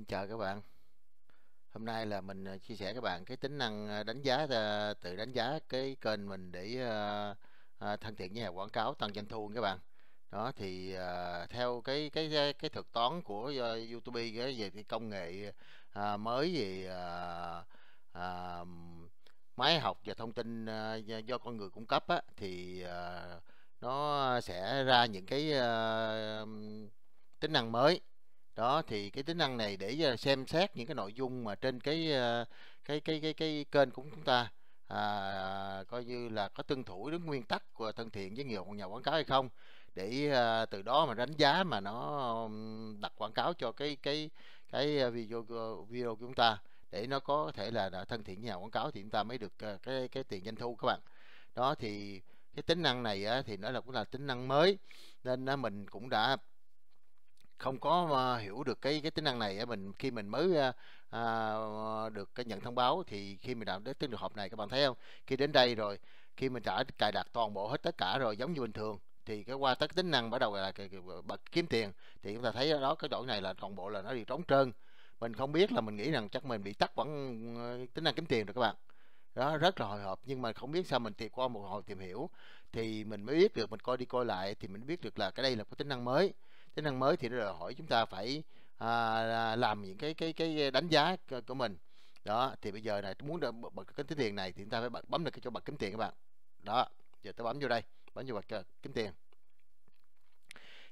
Xin chào các bạn. Hôm nay là mình ờ, chia sẻ các bạn cái tính năng ờ, đánh giá tự đánh giá cái kênh mình để ờ, thân thiện với nhà quảng cáo tăng doanh thu các bạn. Đó thì theo cái cái cái thuật toán của YouTube cái về cái công nghệ mới về máy học và thông tin do con người cung cấp á, thì nó sẽ ra những cái tính năng mới đó thì cái tính năng này để ờ, xem xét những cái nội dung mà trên cái ờ, cái cái cái cái kênh của chúng ta à, coi như là có tuân thủ đúng nguyên tắc của thân thiện với nhiều nhà quảng cáo hay không để à, từ đó mà đánh giá mà nó đặt quảng cáo cho cái cái cái video video của chúng ta để nó có thể là, đã thân thiện với nhà quảng cáo thì chúng ta mới được cái cái tiền doanh thu các bạn. Đó thì cái tính năng này á, thì nó là cũng là tính năng mới nên mình cũng đã không có ờ, hiểu được cái cái tính năng này mình khi mình mới à, được cái nhận thông báo thì khi mình làm đến tiếng được hộp này các bạn thấy không? Khi đến đây rồi khi mình đã cài đặt toàn bộ hết tất cả rồi giống như bình thường thì cái qua tất tính năng bắt đầu là bật kiếm tiền thì chúng ta thấy đó cái chỗ này là toàn bộ là nó bị trống trơn. Mình không biết là mình nghĩ rằng chắc mình bị tắt vẫn tính năng kiếm tiền rồi các bạn. Đó rất là hồi hộp nhưng mà không biết sao mình tìm qua một hồi tìm hiểu thì mình mới biết được mình coi đi coi lại thì mình biết được là cái đây là cái tính năng mới tính năng mới thì nó đòi hỏi chúng ta phải à, à làm những cái cái cái đánh giá của mình. Đó thì bây giờ này muốn bật cái tính tiền này thì chúng ta phải bấm được cái chỗ bật kiếm tiền các bạn. Đó giờ tôi bấm vô đây bấm vô bật kiếm tiền.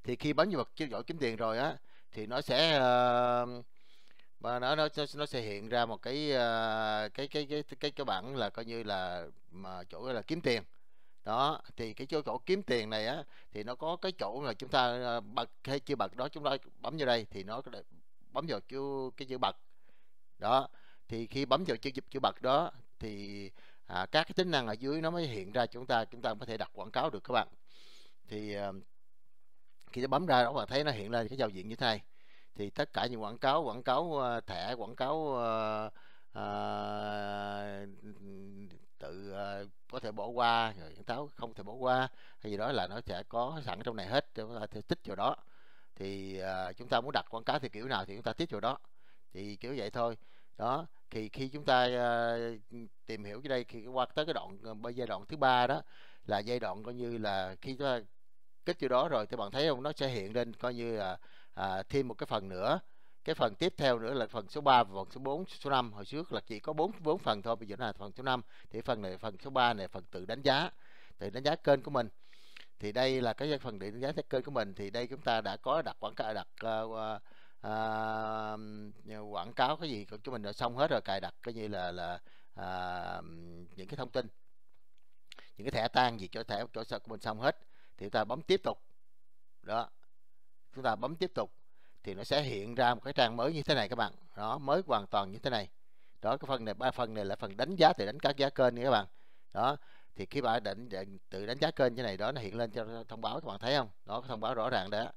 Thì khi bấm vô bật gọi kiếm tiền rồi á thì nó sẽ uh, nó nó nó sẽ hiện ra một cái uh, cái cái cái cái cái bản là coi như là mà chỗ là kiếm tiền đó thì cái chỗ, chỗ kiếm tiền này á thì nó có cái chỗ là chúng ta ờ, bật hay chưa bật đó chúng ta bấm vào đây thì nó bấm vào chữ cái chữ bật. Đó thì khi bấm vào chữ chữ bật đó thì à, các cái tính năng ở dưới nó mới hiện ra chúng ta chúng ta có thể đặt quảng cáo được các bạn. Thì à, khi nó bấm ra đó bạn thấy nó hiện lên cái giao diện như thế này thì tất cả những quảng cáo quảng cáo ờ, thẻ quảng cáo à, tự uh, có thể bỏ qua rồi những táo không thể bỏ qua hay gì đó là nó sẽ có sẵn trong này hết chúng ta thể tích vào đó. Thì uh, chúng ta muốn đặt quảng cáo thì kiểu nào thì chúng ta tích vào đó. Thì kiểu vậy thôi. Đó thì khi chúng ta uh, tìm hiểu cái đây khi qua tới cái đoạn giai đoạn thứ ba đó là giai đoạn coi như là khi chúng ta kích vô đó rồi thì bạn thấy không? Nó sẽ hiện lên coi như là à, thêm một cái phần nữa cái phần tiếp theo nữa là phần số 3 và phần số 4 số 5 hồi trước là chỉ có 4 4 phần thôi bây giờ là phần số 5 thì phần này phần số 3 này phần tự đánh giá tự đánh giá kênh của mình. Thì đây là cái phần tự đánh giá kênh của mình. Thì đây chúng ta đã có đặt quảng cáo đặt uh, uh, quảng cáo cái gì của mình đã xong hết rồi. Cài đặt coi như là là uh, những cái thông tin những cái thẻ tan gì cho thẻ chỗ của mình xong hết. Thì chúng ta bấm tiếp tục. Đó. Chúng ta bấm tiếp tục thì nó sẽ hiện ra một cái trang mới như thế này các bạn. Đó mới hoàn toàn như thế này. Đó cái phần này ba phần này là phần đánh giá từ đánh các giá kênh nha các bạn. Đó thì khi bạn định, định tự đánh giá kênh như này đó nó hiện lên cho thông báo các bạn thấy không? Đó cái thông báo rõ ràng đó.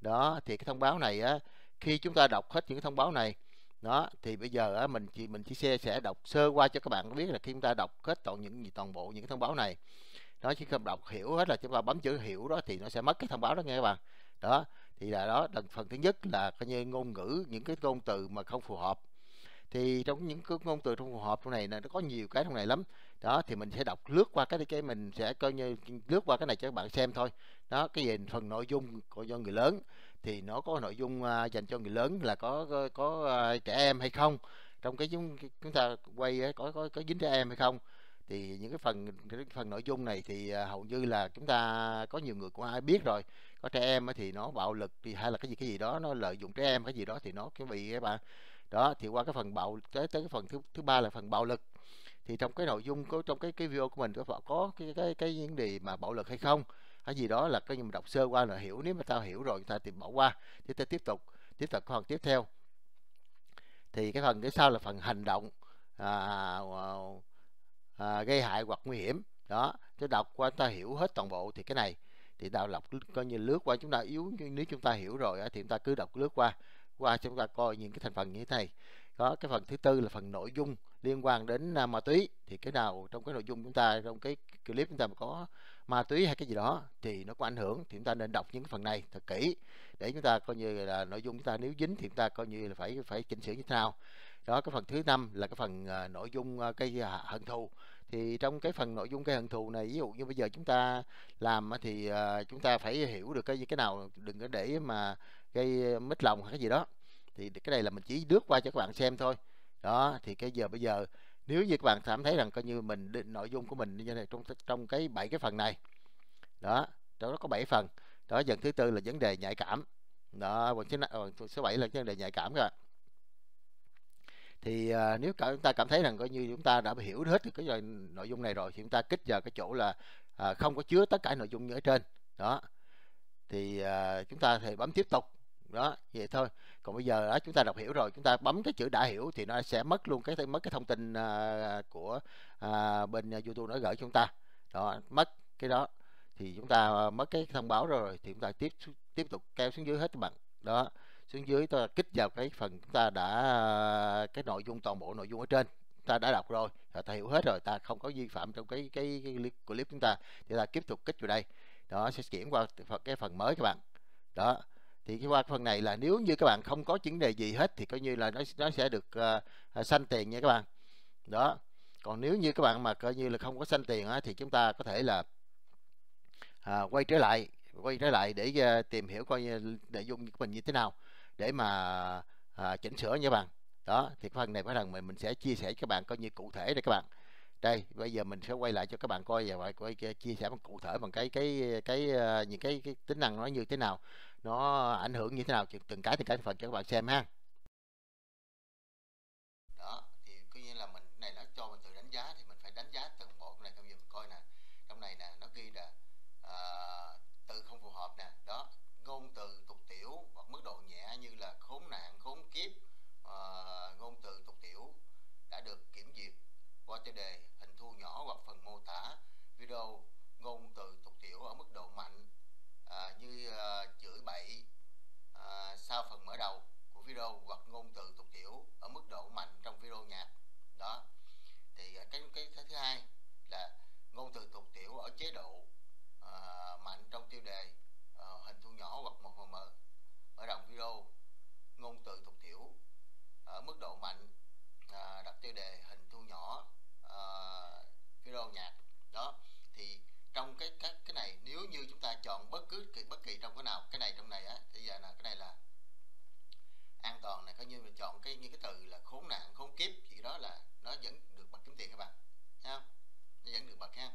Đó thì cái thông báo này á khi chúng ta đọc hết những cái thông báo này đó thì bây giờ á, mình chỉ mình chỉ xe sẽ đọc sơ qua cho các bạn biết là khi chúng ta đọc hết toàn những gì toàn bộ những cái thông báo này. Đó chỉ cần đọc hiểu hết là chúng ta bấm chữ hiểu đó thì nó sẽ mất cái thông báo đó nghe các bạn. Đó thì là đó là phần thứ nhất là coi như ngôn ngữ những cái ngôn từ mà không phù hợp. Thì trong những cái ngôn từ không phù hợp trong này nó có nhiều cái trong này lắm. Đó thì mình sẽ đọc lướt qua cái cái mình sẽ coi như lướt qua cái này cho các bạn xem thôi. Đó cái về phần nội dung của do người lớn thì nó có nội dung uh, dành cho người lớn là có có, có uh, trẻ em hay không? Trong cái chúng chúng ta quay có có có dính trẻ em hay không? Thì những cái phần cái phần nội dung này thì à, hầu như là chúng ta có nhiều người cũng ai biết rồi. Có trẻ em thì nó bạo lực thì hay là cái gì cái gì đó nó lợi dụng trẻ em cái gì đó thì nó cái bị các bạn. Đó thì qua cái phần bạo tới tới cái phần thứ thứ ba là phần bạo lực. Thì trong cái nội dung có trong cái cái video của mình có có cái cái cái vấn đề mà bạo lực hay không? Hay gì đó là cái như mình đọc sơ qua là hiểu nếu mà tao hiểu rồi ta tìm bỏ qua. Thì ta tiếp tục tiếp tục phần tiếp theo. Thì cái phần cái sau là phần hành động. À, à, gây hại hoặc nguy hiểm. Đó chúng đọc qua ta hiểu hết toàn bộ thì cái này thì đạo lọc coi như lướt qua chúng ta yếu nếu chúng ta hiểu rồi thì chúng ta cứ đọc lướt qua qua chúng ta coi những cái thành phần như thế này. Có cái phần thứ tư là phần nội dung liên quan đến à, ma túy thì cái nào trong cái nội dung chúng ta trong cái clip chúng ta mà có ma túy hay cái gì đó thì nó có ảnh hưởng thì chúng ta nên đọc những cái phần này thật kỹ để chúng ta coi như là nội dung chúng ta nếu dính thì chúng ta coi như là phải phải chỉnh sửa như thế nào đó cái phần thứ năm là cái phần uh, nội dung uh, cây hận thù. Thì trong cái phần nội dung cây hận thù này ví dụ như bây giờ chúng ta làm thì uh, chúng ta phải hiểu được cái cái nào đừng có để mà gây mất lòng hay cái gì đó. Thì cái này là mình chỉ đứt qua cho các bạn xem thôi. Đó thì cái giờ bây giờ nếu như các bạn cảm thấy rằng coi như mình nội dung của mình như này trong trong cái bảy cái phần này. Đó đó có bảy phần. Đó dần thứ tư là vấn đề nhạy cảm. Đó phần số số bảy là vấn đề nhạy cảm các bạn thì à, nếu cả chúng ta cảm thấy rằng coi như chúng ta đã hiểu hết được cái nội dung này rồi thì chúng ta kích vào cái chỗ là à, không có chứa tất cả nội dung như ở trên. Đó. Thì à, chúng ta thì bấm tiếp tục. Đó vậy thôi. Còn bây giờ đó, chúng ta đọc hiểu rồi chúng ta bấm cái chữ đã hiểu thì nó sẽ mất luôn cái mất cái thông tin à, của à, bên youtube nó gửi chúng ta. Đó mất cái đó. Thì chúng ta à, mất cái thông báo rồi thì chúng ta tiếp tiếp tục kéo xuống dưới hết các bạn. Đó xuống dưới ta kích vào cái phần chúng ta đã cái nội dung toàn bộ nội dung ở trên. Ta đã đọc rồi ta hiểu hết rồi ta không có vi phạm trong cái cái, cái clip chúng ta. Thì ta tiếp tục kích vào đây. Đó sẽ chuyển qua cái phần mới các bạn. Đó thì cái qua phần này là nếu như các bạn không có vấn đề gì hết thì coi như là nó nó sẽ được ờ, ờ, uh, xanh tiền nha các bạn. Đó còn nếu như các bạn mà coi như là không có xanh tiền á, thì chúng ta có thể là à, quay trở lại quay trở lại để uh, tìm hiểu coi như nội dung của mình như thế nào để mà à, chỉnh sửa nha các bạn. Đó thì cái phần này phải rằng mình mình sẽ chia sẻ cho các bạn coi như cụ thể đây các bạn. Đây bây giờ mình sẽ quay lại cho các bạn coi và quay chia sẻ bằng cụ thể bằng cái cái cái, cái những cái, cái tính năng nó như thế nào nó ảnh hưởng như thế nào từng cái từng cái phần cho các bạn xem ha đó thì coi như là mình này nó cho mình tự đánh giá thì mình phải đánh giá từng bộ này trong giờ mình coi nè trong này nè nó ghi là uh, từ không phù hợp nè đó ngôn từ tục tiểu hoặc mức độ nhẹ như là khốn nạn khốn kiếp uh, ngôn từ tục tiểu đã được kiểm duyệt qua tiêu đề hình thu nhỏ hoặc phần mô tả video ngôn từ tục tiểu ở mức độ mạnh à, như à, chửi bậy à, sau phần mở đầu của video hoặc ngôn từ tục tiểu ở mức độ mạnh trong video nhạc. Đó. Thì à, cái cái, cái thứ hai là ngôn từ tục tiểu ở chế độ à, mạnh trong tiêu đề à, hình thu nhỏ hoặc một phần mở mở rộng video ngôn từ tục tiểu ở mức độ mạnh à, đặt tiêu đề hình thu nhỏ à, video nhạc đó thì trong cái các cái này nếu như chúng ta chọn bất cứ bất kỳ trong cái nào cái này trong này á bây giờ là cái này là an toàn này coi như mình chọn cái như cái từ là khốn nạn khốn kiếp thì đó là nó vẫn được bật kiếm tiền các bạn thấy không nó vẫn được bật ha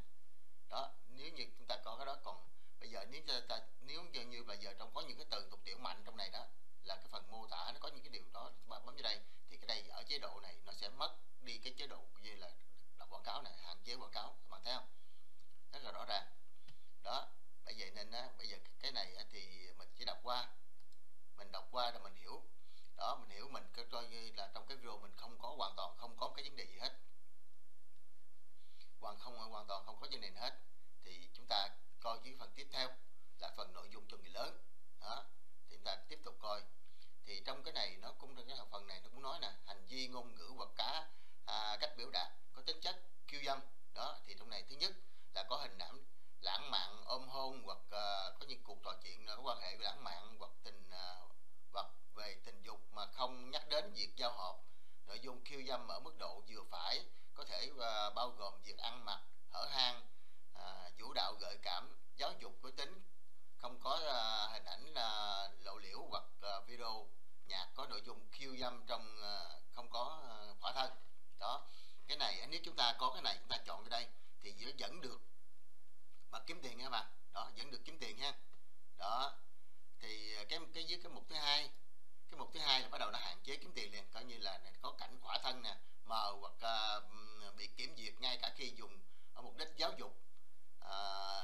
đó nếu như chúng ta có cái đó còn bây giờ nếu ta nếu như, như bây giờ trong có những cái từ tục tiểu mạnh trong này đó là cái phần mô tả nó có những cái điều đó bấm vào đây thì cái đây ở chế độ này nó sẽ mất đi cái chế độ như là đọc quảng cáo này hạn chế quảng cáo các bạn thấy không rất là rõ ràng đó bởi vậy nên á, bây giờ cái này á, thì mình chỉ đọc qua mình đọc qua rồi mình hiểu đó mình hiểu mình coi như là trong cái video mình không có hoàn toàn không có cái vấn đề gì hết hoàn không toàn không có vấn đề hết. Thì chúng ta coi cái phần tiếp theo là phần nội dung cho người lớn. Đó thì chúng ta tiếp tục coi. Thì trong cái này nó cũng trong cái phần này nó cũng nói nè hành vi ngôn ngữ hoặc cá à, cách biểu đạt có tính chất kiêu dâm. Đó thì trong này thứ nhất là có hình ảnh lãng mạn ôm hôn hoặc à, có những cuộc trò chuyện à, có quan hệ lãng mạn hoặc tình à, hoặc về tình dục mà không nhắc đến việc giao hợp nội dung khiêu dâm ở mức độ vừa phải có thể à, bao gồm việc ăn mặc ở hang à, vũ đạo gợi cảm giáo dục có tính không có à, hình ảnh là lộ liễu hoặc à, video nhạc có nội dung khiêu dâm trong à, không có à, khỏa thân. Đó cái này nếu chúng ta có cái này chúng ta chọn cái đây thì vẫn được. Mà kiếm tiền nha bạn. Đó vẫn được kiếm tiền ha. Đó thì à, cái cái dưới cái mục thứ hai cái mục thứ hai là bắt đầu nó hạn chế kiếm tiền liền. Coi như là có cảnh khỏa thân nè mờ hoặc uh, bị kiểm duyệt ngay cả khi dùng ở mục đích giáo dục à,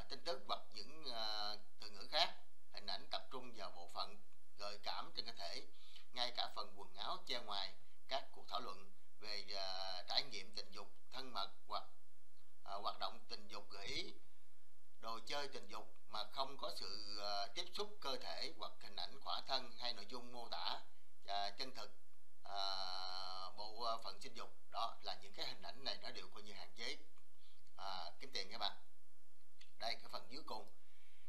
tin tức hoặc những à, từ ngữ khác hình ảnh tập trung vào bộ phận gợi cảm trên cơ thể ngay cả phần quần áo che ngoài các cuộc thảo luận về à, trải nghiệm tình dục thân mật hoặc à, hoạt động tình dục gợi ý đồ chơi tình dục mà không có sự à, tiếp xúc cơ thể hoặc hình ảnh khỏa thân hay nội dung mô tả à, chân thực à, bộ à, phận sinh dục. Đó là những cái hình ảnh này nó đều coi như hạn chế à, kiếm tiền các bạn. Đây cái phần dưới cùng.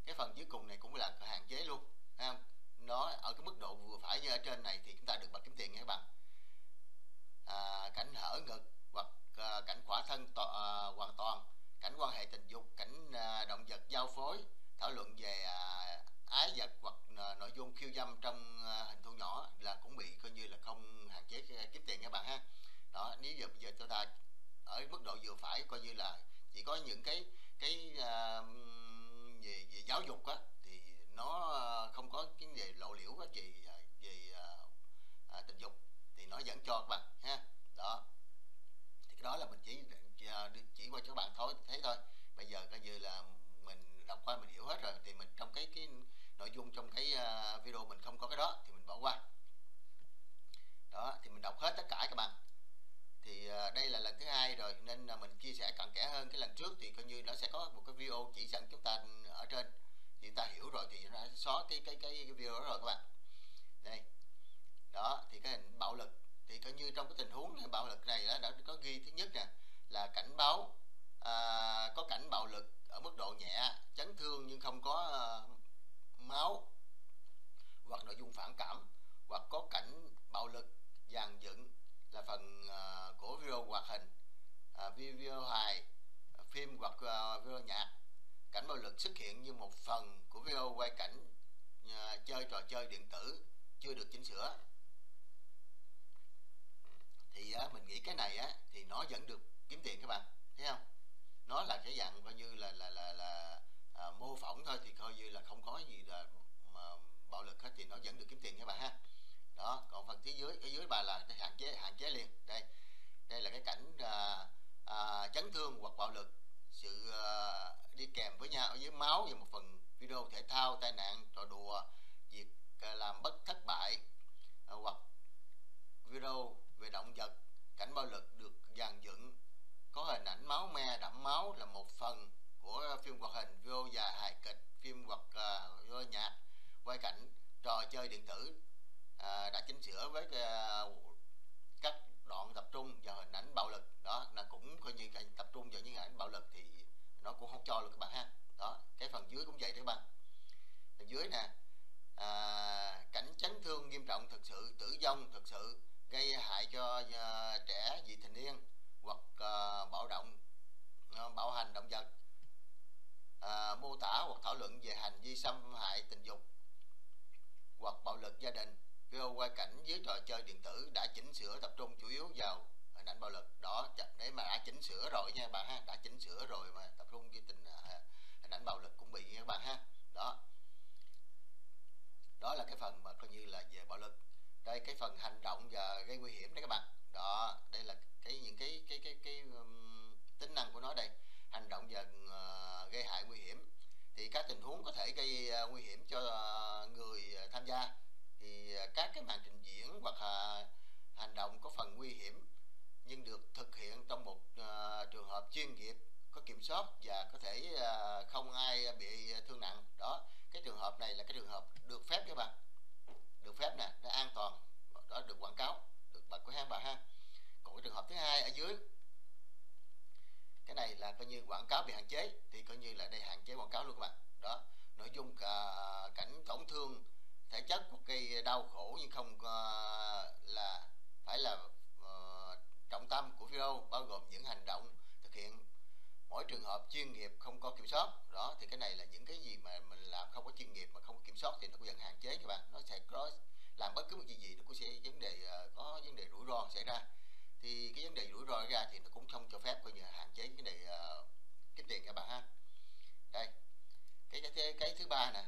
Cái phần dưới cùng này cũng là hạn chế luôn thấy không? Nó ở cái mức độ vừa phải như ở trên này thì chúng ta được bật kiếm tiền nha các bạn. À, cảnh hở ngực hoặc à, cảnh khỏa thân to, à, hoàn toàn cảnh quan hệ tình dục cảnh à, động vật giao phối thảo luận về à, ái vật hoặc à, nội dung khiêu dâm trong à, hình thu nhỏ là cũng bị coi như là không hạn chế à, kiếm tiền các bạn ha. Đó nếu giờ bây giờ chúng ta ở mức độ vừa phải coi như là chỉ có những cái cái uh, về, về giáo dục á thì nó à, không có cái về lộ liễu á về à, về uh, tình dục thì nó vẫn cho các bạn ha. Đó. Thì cái đó là mình chỉ chỉ qua cho các bạn thôi thấy thôi. Bây giờ coi như là mình đọc qua mình hiểu hết rồi thì mình trong cái cái nội dung trong cái uh, video mình không có cái đó thì mình bỏ qua. Đó thì mình đọc hết tất cả các bạn thì à, đây là lần thứ hai rồi nên là mình chia sẻ cặn kẽ hơn cái lần trước thì coi như nó sẽ có một cái video chỉ dẫn chúng ta ở trên. Thì chúng ta hiểu rồi thì nó xóa cái cái cái video đó rồi các bạn. Đây. Đó thì cái hình bạo lực. Thì coi như trong cái tình huống cái bạo lực này đó đã có ghi thứ nhất nè là cảnh báo à, có cảnh bạo lực ở mức độ nhẹ chấn thương nhưng không có à, máu hoặc nội dung phản cảm hoặc có cảnh bạo lực dàn dựng là phần uh, của video hoạt hình uh, video hài à, phim hoặc uh, video nhạc. Cảnh bạo lực xuất hiện như một phần của video quay cảnh uh, chơi trò chơi điện tử chưa được chỉnh sửa. Thì uh, mình nghĩ cái này á thì nó vẫn được kiếm tiền các bạn thấy không? Nó là cái dạng coi như là là là, là à, mô phỏng thôi thì coi như là không có gì là mà bạo lực hết thì nó vẫn được kiếm tiền các bạn ha đó còn phần phía dưới cái dưới bà là cái hạn chế hạn chế liền. Đây đây là cái cảnh à, à, chấn thương hoặc bạo lực. Sự à, đi kèm với nhau ở dưới máu và một phần video thể thao tai nạn trò đùa việc à, làm bất thất bại à, hoặc video về động vật. Cảnh bạo lực được dàn dựng có hình ảnh máu me đẫm máu là một phần của phim hoạt hình video và hài kịch phim hoặc uh, nhạc. Quay cảnh trò chơi điện tử à, đã chỉnh sửa với cái, các đoạn tập trung vào hình ảnh bạo lực. Đó là cũng coi như tập trung vào những hình ảnh bạo lực thì nó cũng không cho được các bạn ha. Đó cái phần dưới cũng vậy các bạn. Phần dưới nè à, cảnh chấn thương nghiêm trọng thực sự tử vong thực sự gây hại cho uh, trẻ vị thành niên hoặc uh, bạo động uh, bạo hành động vật uh, mô tả hoặc thảo luận về hành vi xâm hại tình dục hoặc bạo lực gia đình video quay cảnh dưới trò chơi điện tử đã chỉnh sửa tập trung chủ yếu vào hình ảnh bạo lực. Đó để mà đã chỉnh sửa rồi nha bạn ha đã chỉnh sửa rồi mà tập trung cái tình à, hình ảnh bạo lực cũng bị nha bạn ha. Đó. Đó là cái phần mà coi như là về bạo lực. Đây cái phần hành động và gây nguy hiểm đấy các bạn. Đó đây là cái những cái cái cái cái um, tính năng của nó đây. Hành động và uh, gây hại nguy hiểm. Thì các tình huống có thể gây uh, nguy hiểm cho uh, người uh, tham gia thì à, các cái màn trình diễn hoặc là hành động có phần nguy hiểm nhưng được thực hiện trong một uh, trường hợp chuyên nghiệp có kiểm soát và có thể uh, không ai bị thương nặng. Đó cái trường hợp này là cái trường hợp được phép các bạn. Được phép nè nó an toàn. Đó được quảng cáo được bật của hang bà ha. Còn cái trường hợp thứ hai ở dưới cái này là coi như quảng cáo bị hạn chế thì coi như là đây hạn chế quảng cáo luôn các bạn. Đó nội dung cả cảnh tổn thương thể chất một cái đau khổ nhưng không uh, là phải là uh, trọng tâm của video bao gồm những hành động thực hiện. Mỗi trường hợp chuyên nghiệp không có kiểm soát đó thì cái này là những cái gì mà mình làm không có chuyên nghiệp mà không có kiểm soát thì nó cũng vẫn hạn chế các bạn. Nó sẽ có làm bất cứ một gì gì nó cũng sẽ vấn đề uh, có vấn đề rủi ro xảy ra. Thì cái vấn đề rủi ro ra thì nó cũng không cho phép coi như hạn chế cái này uh, kiếm tiền các bạn ha. Đây cái cái cái thứ ba nè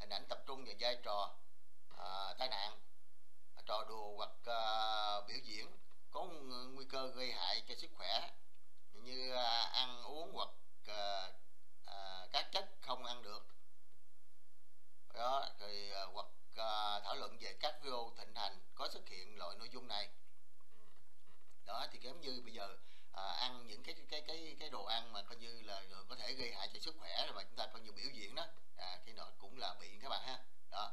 hình ảnh tập trung về vai trò à, tai nạn trò đùa hoặc à, biểu diễn có nguy cơ gây hại cho sức khỏe như à, ăn uống hoặc à, à, các chất không ăn được. Đó rồi à, hoặc à, thảo luận về các video thịnh hành có xuất hiện loại nội dung này. Đó thì giống như bây giờ à, ăn những cái cái cái cái đồ ăn mà coi như là có thể gây hại cho sức khỏe rồi mà chúng ta coi như biểu diễn đó. À, khi nào cũng là bị các bạn ha đó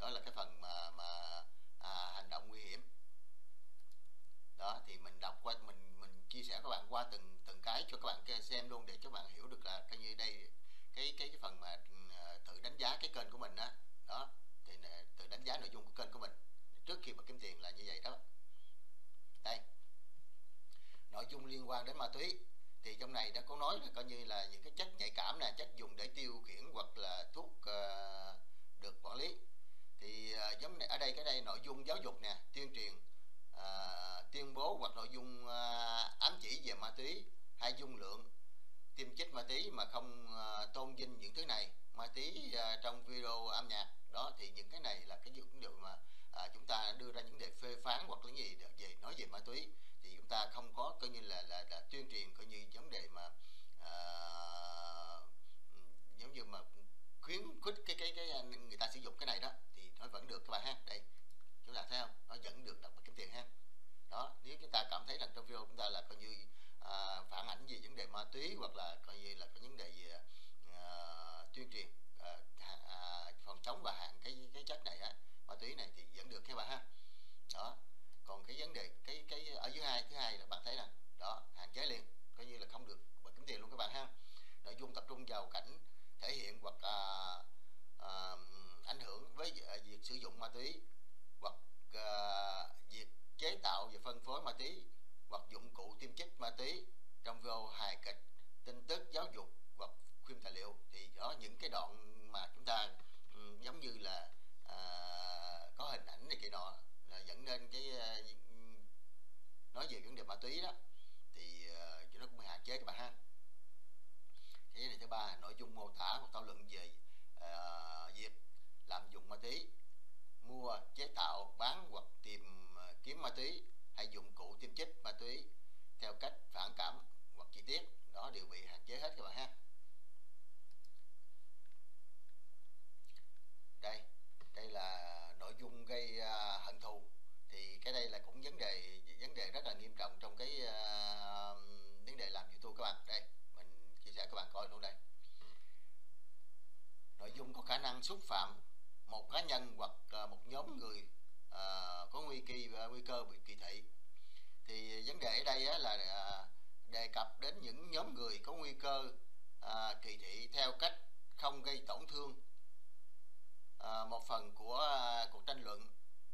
đó là cái phần mà mà à, hành động nguy hiểm đó thì mình xem luôn để cho bạn hiểu được là coi như đây cái cái cái phần mà ờ, tự đánh giá cái kênh của mình đó đó thì tự đánh giá nội dung của kênh của mình trước khi mà kiếm tiền là như vậy đó đây nội dung liên quan đến ma túy. Thì trong này đã có nói là coi như là những cái chất nhạy cảm nè chất dùng để tiêu khiển hoặc là thuốc uh, được quản lý. Thì uh, giống này ở đây cái đây nội dung giáo dục nè tuyên truyền uh, tuyên bố hoặc nội dung uh, ám chỉ về ma túy hay dung lượng tiêm chích ma túy mà không uh, tôn vinh những thứ này ma túy uh, trong video âm nhạc. Đó thì những cái này là cái dụng điều mà uh, chúng ta đưa ra những đề phê phán hoặc là gì về nói về ma túy chúng ta không có coi như là là, là tuyên truyền coi như vấn đề mà à, giống như mà khuyến khích cái cái cái người ta sử dụng cái này đó thì nó vẫn được các bạn ha. Đây chúng ta thấy không? Nó vẫn được đọc kiếm tiền ha. Đó nếu chúng ta cảm thấy rằng trong video chúng ta là coi như à, phản ảnh về vấn đề ma túy hoặc là coi như là có vấn đề về à, à, tuyên truyền à, à, phòng chống và hạn cái cái chất này á ma túy này thì vẫn được các bạn ha. Đó còn cái vấn đề cái cái ở dưới hai thứ hai là bạn thấy là đó hạn chế liền coi như là không được và kiếm tiền luôn các bạn ha. Nội dung tập trung vào cảnh thể hiện hoặc à, à, ảnh hưởng với à, việc sử dụng ma túy hoặc à, việc chế tạo và phân phối ma túy hoặc dụng cụ tiêm chích ma túy trong vô hài kịch tin tức giáo dục hoặc phim tài liệu thì đó những cái đoạn mà chúng ta um, giống như là à, có hình ảnh này kia nọ dẫn đến cái ờ, ừ, nói về vấn đề ma túy đó thì ờ, uh, nó cũng hạn chế các bạn ha. Cái này thứ ba nội dung mô tả hoặc thảo luận về uh, việc lạm dụng ma túy mua chế tạo bán hoặc tìm uh, kiếm ma túy hay dụng cụ tiêm chích ma túy theo cách phản cảm hoặc chi tiết đó đều bị hạn chế hết các bạn ha. Đây đây là nội dung gây uh, hận thù thì cái đây là cũng vấn đề vấn đề rất là nghiêm trọng trong cái uh, vấn đề làm youtube các bạn. Đây mình chia sẻ các bạn coi luôn đây. Nội dung có khả năng xúc phạm một cá nhân hoặc uh, một nhóm người uh, có nguy kỳ và nguy cơ bị kỳ thị. Thì vấn đề ở đây á, là uh, đề cập đến những nhóm người có nguy cơ uh, kỳ thị theo cách không gây tổn thương Ờ, một phần của ờ, cuộc tranh luận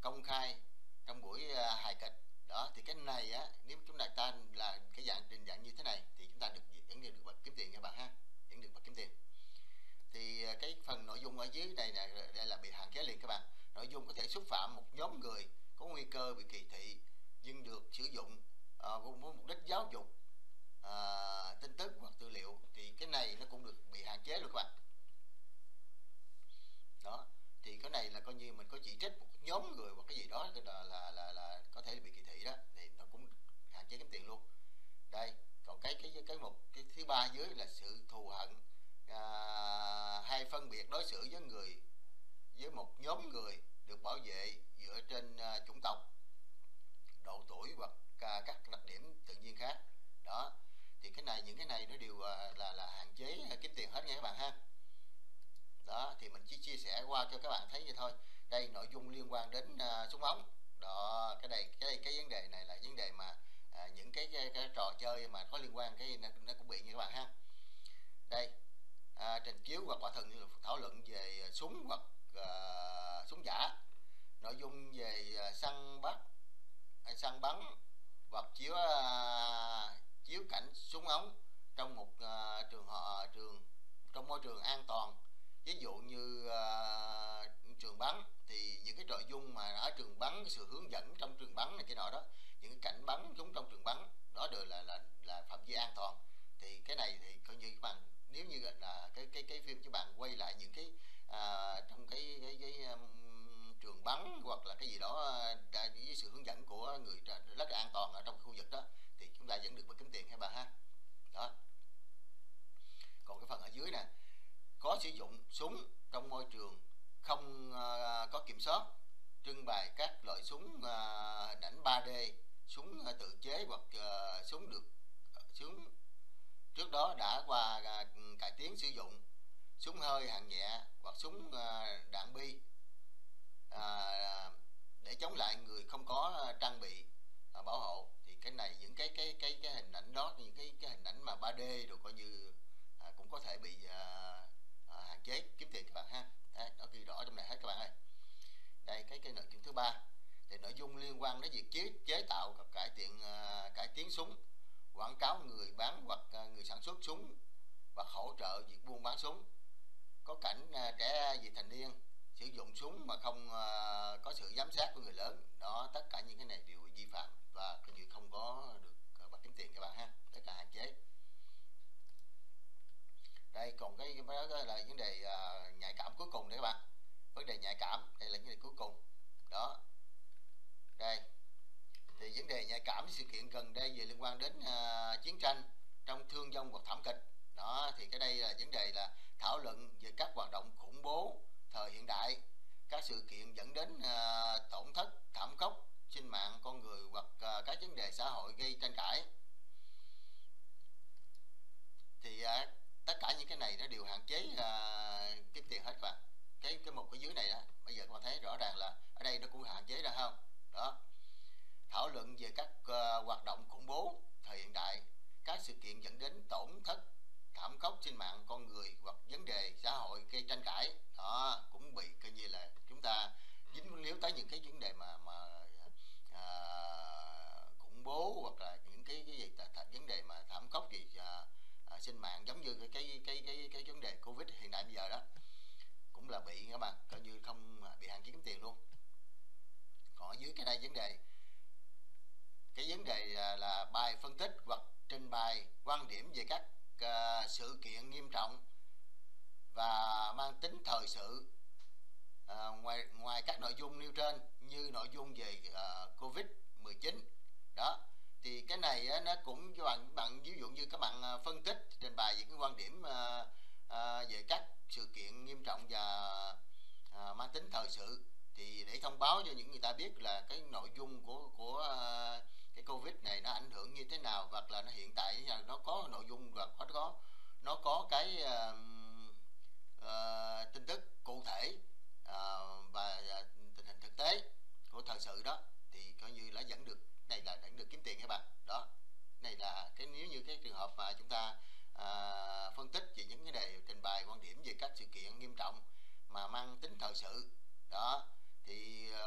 công khai trong buổi ờ, hài kịch. Đó thì cái này á nếu chúng ta ta là cái dạng trình dạng như thế này thì chúng ta được vẫn được bật kiếm tiền các bạn ha vẫn được bật kiếm tiền. Thì cái phần nội dung ở dưới này đây là bị hạn chế liền các bạn. Nội dung có thể xúc phạm một nhóm người có nguy cơ bị kỳ thị nhưng được sử dụng uh, với mục đích giáo dục uh, tin tức hoặc tư liệu thì cái này nó cũng được bị hạn chế luôn các bạn đó thì cái này là coi như mình có chỉ trích một nhóm người hoặc cái gì đó là là là, là có thể bị kỳ thị đó thì nó cũng hạn chế kiếm tiền luôn. Đây còn cái cái cái một cái thứ ba dưới là sự thù hận à, hay phân biệt đối xử với người với một nhóm người được bảo vệ dựa trên à, chủng tộc độ tuổi hoặc à, các đặc điểm tự nhiên khác. Đó thì cái này những cái này nó đều à, là là hạn chế à, kiếm tiền hết nha các bạn ha đó thì mình chỉ chia sẻ qua cho các bạn thấy vậy thôi. Đây nội dung liên quan đến uh, súng ống. Đó cái này cái đây cái vấn đề này là vấn đề mà à, những cái, cái, cái trò chơi mà có liên quan cái nó, nó cũng bị như các bạn ha. Đây à, trình chiếu hoặc quả thần thảo luận về súng hoặc à, súng giả. Nội dung về à, săn bắt hay săn bắn hoặc chiếu à, chiếu cảnh súng ống trong một à, trường họ trường trong môi trường an toàn ví dụ như uh, trường bắn thì những cái nội dung mà ở trường bắn cái sự hướng dẫn trong trường bắn này cái nọ đó những cái cảnh bắn chúng trong trường bắn đó đều là là là phạm vi an toàn. Thì cái này thì coi như các bạn nếu như là cái cái cái phim các bạn quay lại những cái à, trong cái cái, cái um, trường bắn hoặc là cái gì đó ờ, à, với sự hướng dẫn của người rất là an toàn ở trong khu vực đó thì chúng ta vẫn được kiếm tiền hay bà ha. Đó. Còn cái phần ở dưới nè có sử dụng súng trong môi trường không à, có kiểm soát, trưng bày các loại súng hình ảnh 3D súng à, tự chế hoặc à, súng được súng. Trước đó đã qua cải tiến sử dụng súng hơi hạng nhẹ hoặc súng đạn bi để chống lại người không có trang bị bảo hộ. Thì cái này, những cái cái cái cái hình ảnh đó, những cái cái hình ảnh mà 3D rồi coi như cũng có thể bị à, hạn chế kiếm tiền các bạn ha. Đấy, nó ghi rõ trong này hết các bạn ơi. Đây cái cái nội dung thứ ba. Thì nội dung liên quan đến việc chế chế tạo và cải thiện uh, cải tiến súng quảng cáo người bán hoặc uh, người sản xuất súng và hỗ trợ việc buôn bán súng. Có cảnh uh, trẻ vị thành niên sử dụng súng mà không uh, có sự giám sát của người lớn. Đó tất cả những cái này đều vi phạm và coi như không có được uh, bắt kiếm tiền các bạn ha. Tất cả hạn chế đây còn cái đó là vấn đề uh, nhạy cảm cuối cùng đấy các bạn. Vấn đề nhạy cảm đây là vấn đề cuối cùng. Đó. Đây. Thì vấn đề nhạy cảm sự kiện gần đây về liên quan đến uh, chiến tranh trong thương vong hoặc thảm kịch. Đó thì cái đây là vấn đề là thảo luận về các hoạt động khủng bố thời hiện đại các sự kiện dẫn đến uh, tổn thất thảm khốc sinh mạng con người hoặc uh, các vấn đề xã hội gây tranh cãi. Thì uh, tất cả những cái này nó đều hạn chế uh, kiếm tiền hết các bạn. Cái cái một cái dưới này đó bây giờ các bạn thấy rõ ràng là ở đây nó cũng hạn chế ra không? Đó. Thảo luận về các uh, hoạt động khủng bố thời hiện đại các sự kiện dẫn đến tổn thất thảm khốc trên mạng con người hoặc vấn đề xã hội gây tranh cãi. Đó cũng bị coi như là chúng ta dính líu tới những cái vấn đề mà mà à, khủng bố hoặc là những cái cái gì th, vấn đề mà thảm khốc gì à, sinh mạng giống như cái cái cái cái cái vấn đề covid hiện đại bây giờ đó cũng là bị các bạn coi như không à, bị hạn chế kiếm tiền luôn. Còn ở dưới cái đây vấn đề cái vấn đề là, là bài phân tích hoặc trình bày quan điểm về các uh, sự kiện nghiêm trọng và mang tính thời sự uh, ngoài ngoài các nội dung nêu trên như nội dung về uh, covid 19 đó thì cái này nó cũng cho bạn bạn ví dụ như các bạn à, phân tích trình bày những cái quan điểm à, à, về các sự kiện nghiêm trọng và mang tính thời sự. Thì để thông báo cho những người ta biết là cái nội dung của của cái covid này nó ảnh hưởng như thế nào hoặc là nó hiện tại nó có nội dung và nó có nó có cái uh, uh, tin tức cụ thể uh, và tình hình thực tế của thời sự đó thì coi như là dẫn được này là để được kiếm tiền các bạn. Đó. Này là cái nếu như cái trường hợp mà chúng ta à, phân tích về những cái đề trình bày quan điểm về các sự kiện nghiêm trọng mà mang tính thời sự đó thì à,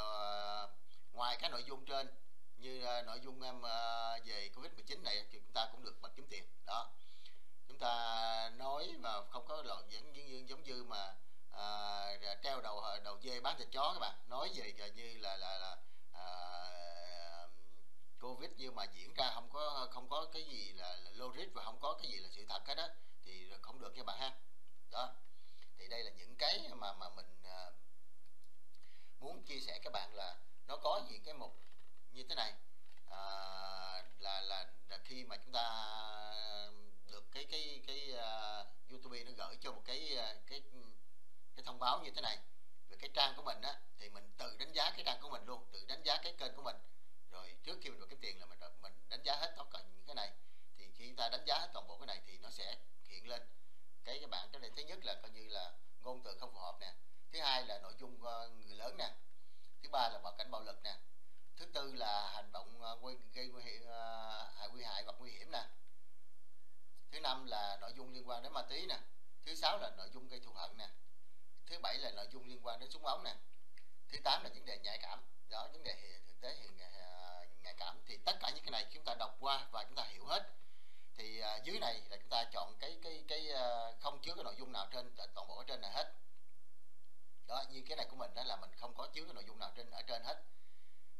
ngoài cái nội dung trên như à, nội dung em à, về covid 19 này thì chúng ta cũng được bật kiếm tiền đó. Chúng ta nói mà không có lộn dẫn như giống như mà à, treo đầu đầu dê bán thịt chó các bạn. Nói về như là là, là à, covid nhưng mà diễn ra không có không có cái gì là, là logic và không có cái gì là sự thật hết đó thì không được nha bạn ha. Đó. Thì đây là những cái mà mà mình uh, muốn chia sẻ các bạn là nó có những cái mục như thế này. À, là, là là khi mà chúng ta được cái cái cái uh, YouTube nó gửi cho một cái à, cái cái thông báo như thế này về cái trang của mình á thì mình tự đánh giá cái trang của mình luôn tự đánh giá cái kênh của mình rồi trước khi mình được kiếm tiền là mình mình đánh giá hết tất cả những cái này. Thì khi ta đánh giá hết toàn bộ cái này thì nó sẽ hiện lên. Cái cái bạn cái này thứ nhất là coi như là ngôn từ không phù hợp nè. Thứ hai là nội dung ờ, người lớn nè. Thứ ba là bạo cảnh bạo lực nè. Thứ tư là hành động ờ, gây gây nguy hiểm ờ, hại, nguy hại hoặc nguy hiểm nè. Thứ năm là nội dung liên quan đến ma túy nè. Thứ sáu là nội dung gây thù hận nè. Thứ bảy là nội dung liên quan đến súng ống nè. Thứ tám là vấn đề nhạy cảm đó vấn đề thực tế hiện à, ngày cảm. Thì tất cả những cái này chúng ta đọc qua và chúng ta hiểu hết. Thì à, dưới này là chúng ta chọn cái cái cái à, không chứa cái nội dung nào trên à, toàn bộ ở trên này hết. Đó như cái này của mình đó là mình không có chứa cái nội dung nào trên ở trên hết.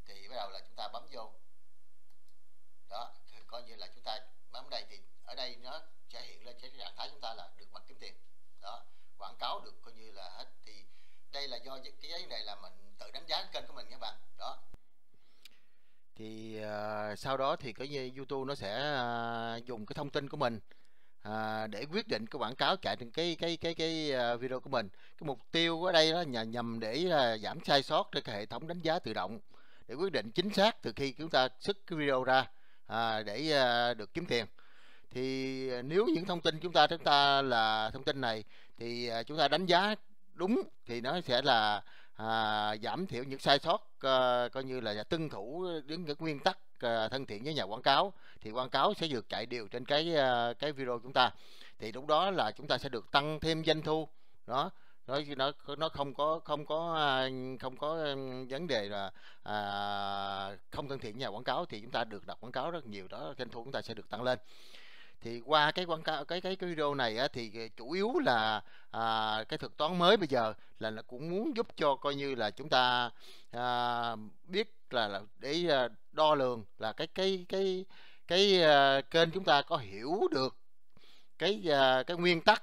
Thì bắt đầu là chúng ta bấm vô. Đó coi như là chúng ta bấm đây thì ở đây nó sẽ hiện lên cái trạng thái chúng ta là được mặt kiếm tiền. Đó quảng cáo được coi như là hết. Thì đây là do cái giấy này là mình tự đánh giá kênh của mình các bạn. Đó. Thì uh, sau đó thì cái YouTube nó sẽ uh, dùng cái thông tin của mình uh, để quyết định cái quảng cáo chạy trên cái cái cái cái uh, video của mình. Cái mục tiêu ở đây đó là nhằm để uh, giảm sai sót trên cái hệ thống đánh giá tự động để quyết định chính xác từ khi chúng ta xuất cái video ra à, để à, được kiếm tiền. Thì nếu những thông tin chúng ta chúng ta là thông tin này thì à, chúng ta đánh giá đúng thì nó sẽ là à, giảm thiểu những sai sót à, coi như là tuân thủ đến những nguyên tắc à, thân thiện với nhà quảng cáo. Thì quảng cáo sẽ được chạy đều trên cái à, cái video chúng ta. Thì lúc đó là chúng ta sẽ được tăng thêm doanh thu. Đó nó nó nó không có không có à, không có ừ, vấn đề là à, không thân thiện nhà quảng cáo thì chúng ta được đặt quảng cáo rất nhiều đó doanh thu chúng ta sẽ được tăng lên thì qua cái quảng cáo cái cái cái video này á, thì ờ, chủ yếu là à, cái thuật toán mới bây giờ là, là cũng muốn giúp cho coi như là chúng ta à, biết là, là để à, đo lường là cái cái cái cái à, kênh chúng ta có hiểu được cái à, cái nguyên tắc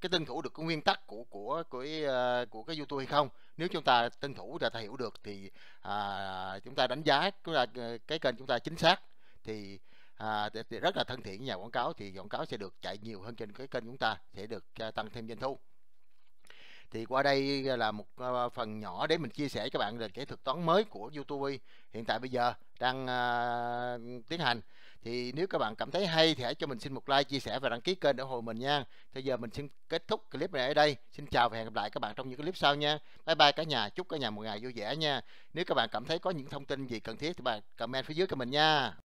cái tuân thủ được cái nguyên tắc của của của ờ, của cái YouTube hay không. Nếu chúng ta tuân thủ là ta hiểu được thì à, chúng ta đánh giá chúng ta cái kênh chúng ta chính xác thì à, rất là thân thiện với nhà quảng cáo thì quảng cáo sẽ được chạy nhiều hơn trên cái kênh chúng ta sẽ được à, tăng thêm doanh thu. Thì qua đây à, là một à, phần nhỏ để mình chia sẻ các bạn về cái thuật toán mới của YouTube. Hiện tại bây giờ đang uh, tiến hành. Thì nếu các bạn cảm thấy hay thì hãy cho mình xin một like chia sẻ và đăng ký kênh để ủng hộ mình nha. Bây giờ mình xin kết thúc clip này ở đây. Xin chào và hẹn gặp lại các bạn trong những clip sau nha. Bye bye cả nhà. Chúc cả nhà một ngày vui vẻ nha. Nếu các bạn cảm thấy có những thông tin gì cần thiết thì bạn comment phía dưới cho mình nha.